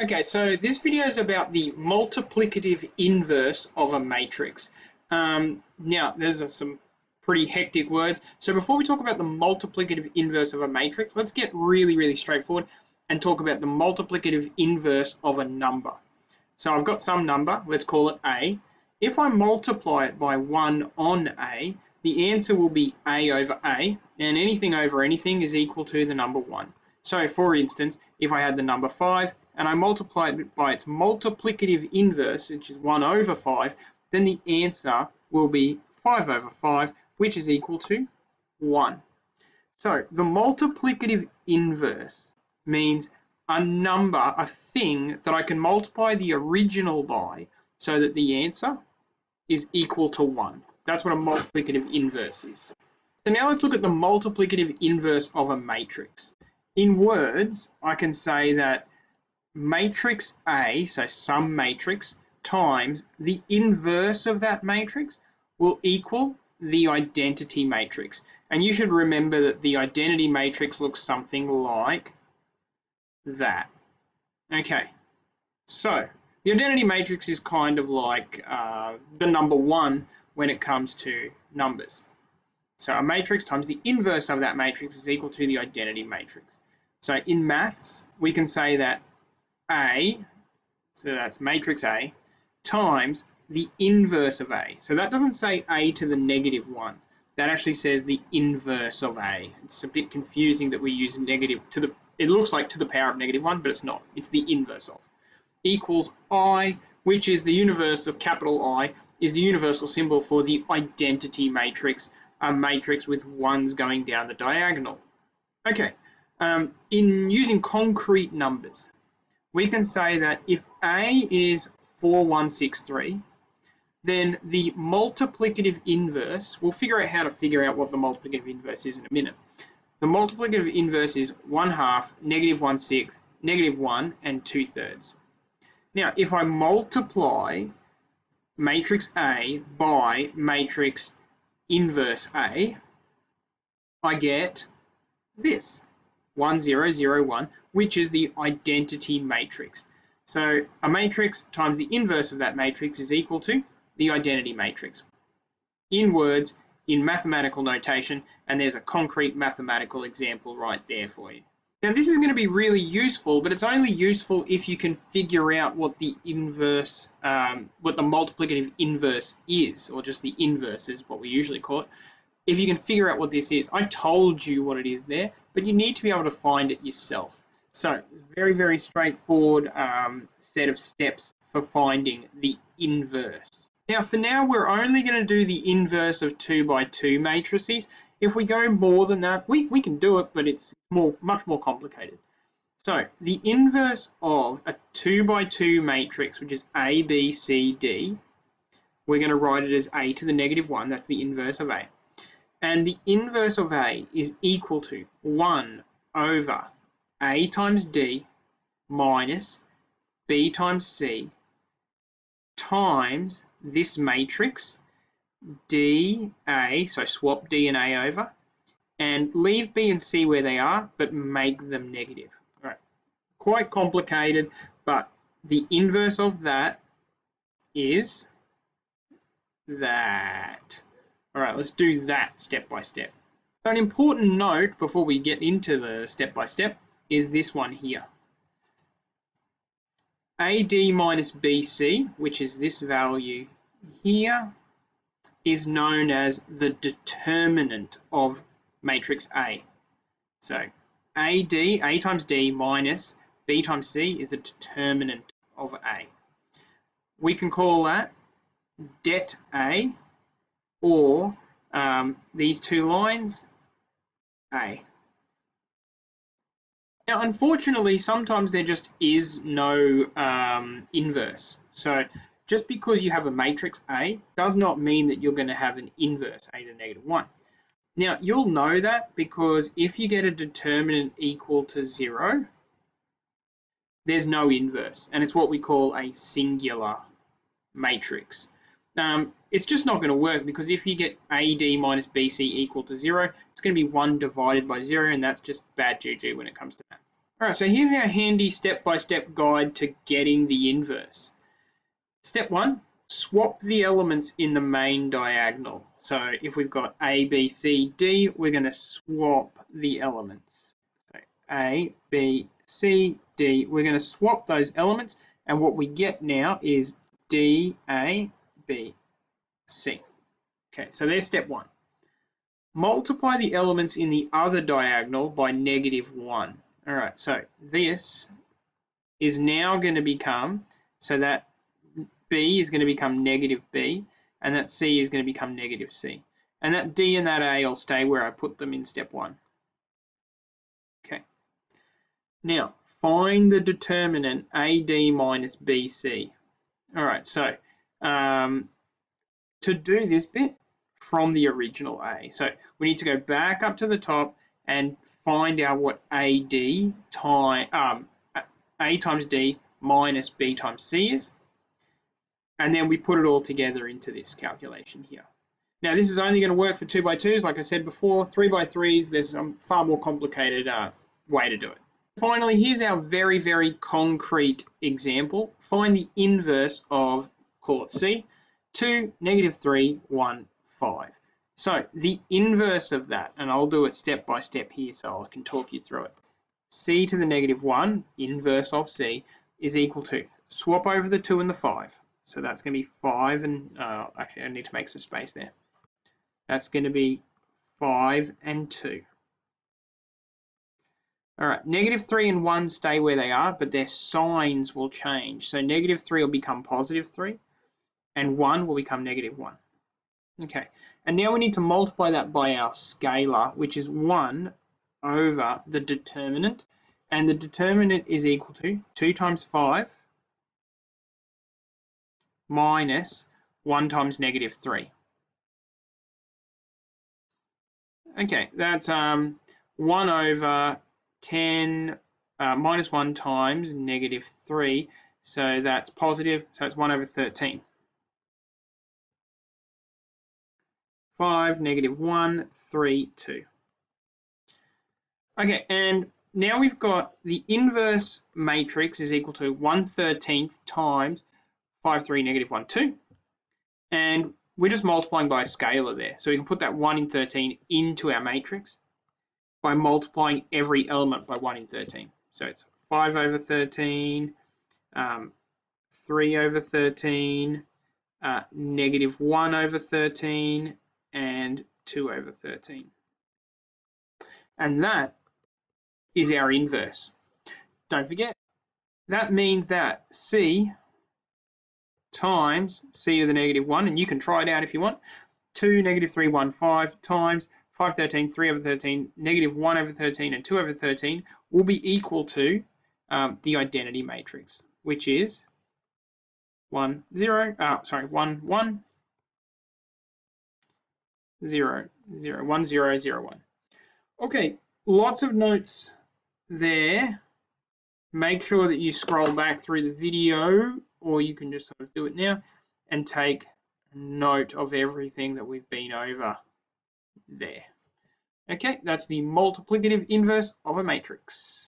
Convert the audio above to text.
Okay, so this video is about the multiplicative inverse of a matrix. Um, now, there's some pretty hectic words. So before we talk about the multiplicative inverse of a matrix, let's get really, really straightforward and talk about the multiplicative inverse of a number. So I've got some number, let's call it A. If I multiply it by 1 on A, the answer will be A over A, and anything over anything is equal to the number 1. So for instance, if I had the number 5 and I multiply it by its multiplicative inverse, which is 1 over 5, then the answer will be 5 over 5, which is equal to 1. So the multiplicative inverse means a number, a thing that I can multiply the original by so that the answer is equal to 1. That's what a multiplicative inverse is. So now let's look at the multiplicative inverse of a matrix. In words, I can say that matrix A, so some matrix, times the inverse of that matrix will equal the identity matrix. And you should remember that the identity matrix looks something like that. Okay, so the identity matrix is kind of like uh, the number one when it comes to numbers. So a matrix times the inverse of that matrix is equal to the identity matrix. So in maths, we can say that a, so that's matrix A, times the inverse of A. So that doesn't say A to the negative 1. That actually says the inverse of A. It's a bit confusing that we use negative to the, it looks like to the power of negative 1, but it's not. It's the inverse of. Equals I, which is the universe of capital I, is the universal symbol for the identity matrix, a matrix with ones going down the diagonal. Okay, um, in using concrete numbers, we can say that if A is 4163, then the multiplicative inverse, we'll figure out how to figure out what the multiplicative inverse is in a minute. The multiplicative inverse is 1 half, negative 1 sixth, negative 1, and 2 thirds. Now, if I multiply matrix A by matrix inverse A, I get this. 1001, which is the identity matrix. So a matrix times the inverse of that matrix is equal to the identity matrix. In words, in mathematical notation, and there's a concrete mathematical example right there for you. Now this is going to be really useful, but it's only useful if you can figure out what the inverse, um, what the multiplicative inverse is, or just the inverse is what we usually call it if you can figure out what this is. I told you what it is there, but you need to be able to find it yourself. So it's very, very straightforward um, set of steps for finding the inverse. Now for now, we're only going to do the inverse of 2 by 2 matrices. If we go more than that, we, we can do it, but it's more much more complicated. So the inverse of a 2 by 2 matrix, which is A, B, C, D, we're going to write it as A to the negative 1. That's the inverse of A and the inverse of A is equal to 1 over A times D minus B times C times this matrix DA, so swap D and A over, and leave B and C where they are, but make them negative. All right. Quite complicated, but the inverse of that is that. All right, let's do that step by step. So an important note before we get into the step by step is this one here. AD minus BC, which is this value here, is known as the determinant of matrix A. So AD, A times D minus B times C is the determinant of A. We can call that det A or um, these two lines, A. Now, unfortunately, sometimes there just is no um, inverse. So just because you have a matrix A does not mean that you're going to have an inverse, A to negative 1. Now, you'll know that because if you get a determinant equal to 0, there's no inverse, and it's what we call a singular matrix um, it's just not going to work because if you get AD minus BC equal to zero, it's going to be one divided by zero, and that's just bad juju when it comes to maths. All right, so here's our handy step-by-step -step guide to getting the inverse. Step one, swap the elements in the main diagonal. So if we've got A, B, C, D, we're going to swap the elements. So A, B, C, D, we're going to swap those elements and what we get now is D, A, B, C. Okay, so there's step one. Multiply the elements in the other diagonal by negative 1. All right, so this is now going to become, so that B is going to become negative B, and that C is going to become negative C. And that D and that A will stay where I put them in step 1. Okay. Now, find the determinant AD minus BC. All right, so um, to do this bit from the original A. So we need to go back up to the top and find out what AD time, um, A times D minus B times C is. And then we put it all together into this calculation here. Now this is only going to work for 2 by 2s like I said before. 3 by 3s there's a far more complicated uh, way to do it. Finally, here's our very, very concrete example. Find the inverse of, call it C, 2, negative 3, 1, 5. So the inverse of that, and I'll do it step by step here so I can talk you through it. C to the negative 1, inverse of C, is equal to, swap over the 2 and the 5. So that's going to be 5 and, uh, actually I need to make some space there. That's going to be 5 and 2. All right, negative 3 and 1 stay where they are, but their signs will change. So negative 3 will become positive 3, and 1 will become negative 1. Okay, and now we need to multiply that by our scalar, which is 1 over the determinant, and the determinant is equal to 2 times 5 minus 1 times negative 3. Okay, that's um, 1 over 10 uh, minus 1 times negative 3. So that's positive, so it's 1 over 13. 5, negative 1, 3, 2. Okay, and now we've got the inverse matrix is equal to 1 13th times 5, 3, negative 1, 2. And we're just multiplying by a scalar there. So we can put that 1 in 13 into our matrix by multiplying every element by 1 in 13. So it's 5 over 13, um, 3 over 13, uh, negative 1 over 13, and 2 over 13. And that is our inverse. Don't forget, that means that C times C to the negative 1, and you can try it out if you want, 2, negative 3, 1, 5 times 5 13, 3 over 13, negative 1 over 13, and 2 over 13 will be equal to um, the identity matrix, which is 1, 0, uh, sorry, 1, 1, 0, 0, 1, 0, 0, 1. Okay, lots of notes there. Make sure that you scroll back through the video, or you can just sort of do it now, and take note of everything that we've been over there. Okay, that's the multiplicative inverse of a matrix.